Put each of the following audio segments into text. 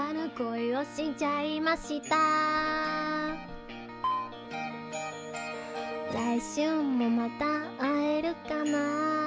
わぬ恋をしちゃいました。来週もまた会えるかな。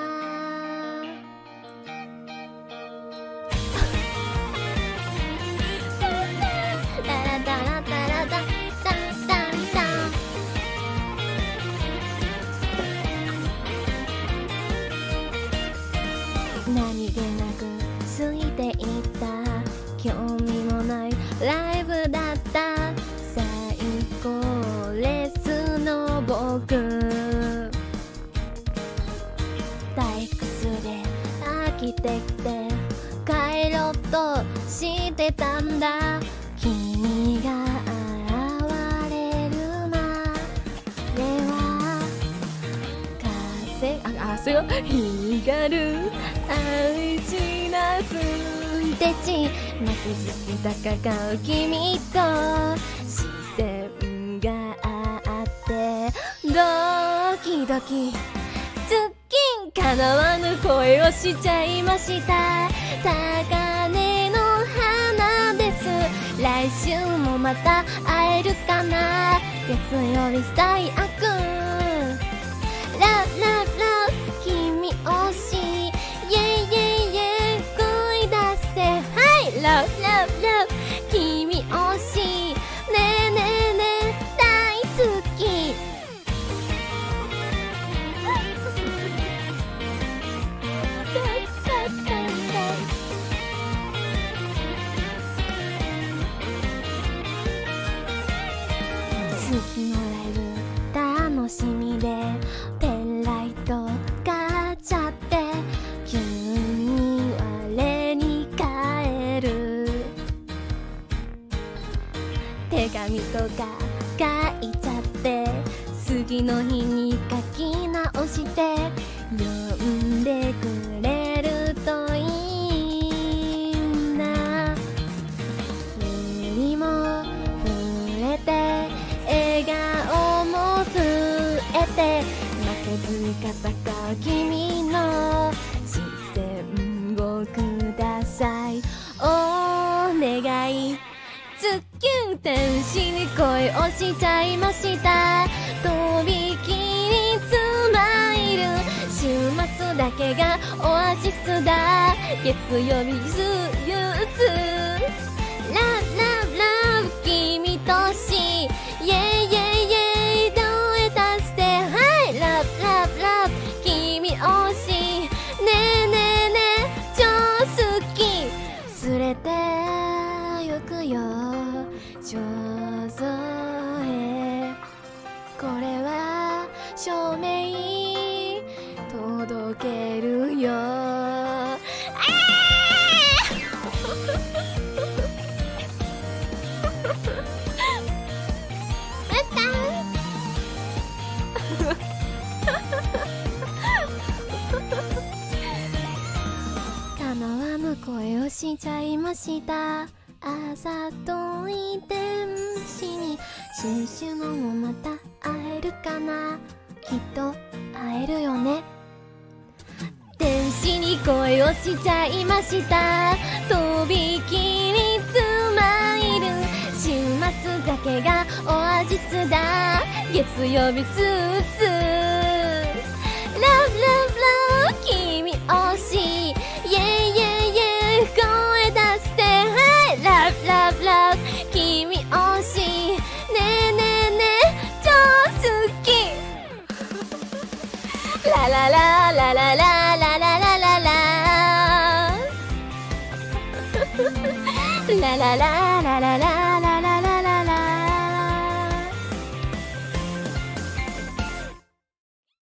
きてきて帰ろうとしてたんだ。君が現れるまでは。風ああそうよ光る。愛しなすてち泣きすぎたかかう君と。視線があって。ドキドキ。叶わぬ恋をしちゃいました。高嶺の花です。来週もまた会えるかな。月曜日最悪次のライブ楽しみでペンライト買っちゃって急に我に返る。手紙とか書いちゃって次の日に書き直して読んでくる。えて負けずに戦う君の視線をください。お願い。ズッキュン天使に恋をしちゃいました。とびきりスマイル。週末だけがオアシスだ。月曜日スユくよ。肖像へ。これは証明。届けるよ。あ叶わぬ声をしちゃいましたあざとい天使に新種のもまた会えるかな。きっと会えるよね。天使に恋をしちゃいました。とびきりスマイル週末だけがオアシスだ。月曜日スーツラララララララララララララララララ